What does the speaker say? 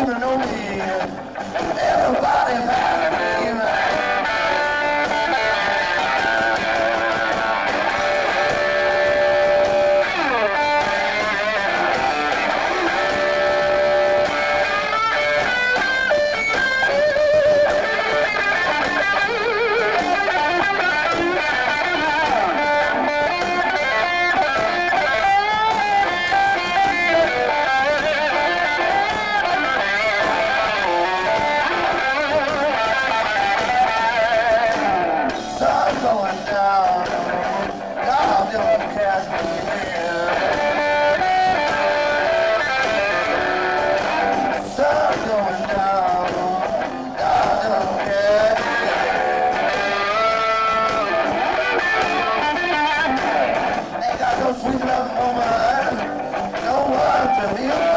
Simononi. after.